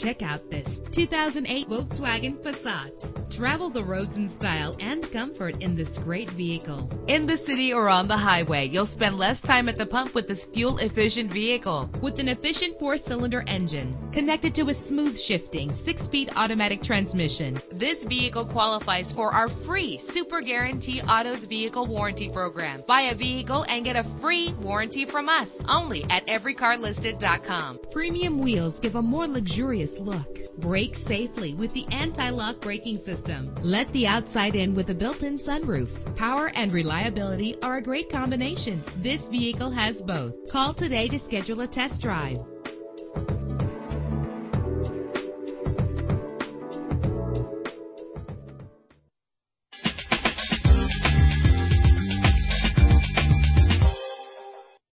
Check out this 2008 Volkswagen Passat. Travel the roads in style and comfort in this great vehicle. In the city or on the highway, you'll spend less time at the pump with this fuel-efficient vehicle. With an efficient four-cylinder engine connected to a smooth shifting six-speed automatic transmission, this vehicle qualifies for our free Super Guarantee Autos Vehicle Warranty Program. Buy a vehicle and get a free warranty from us only at everycarlisted.com. Premium wheels give a more luxurious look. Brake safely with the anti-lock braking system. Let the outside in with a built-in sunroof. Power and reliability are a great combination. This vehicle has both. Call today to schedule a test drive.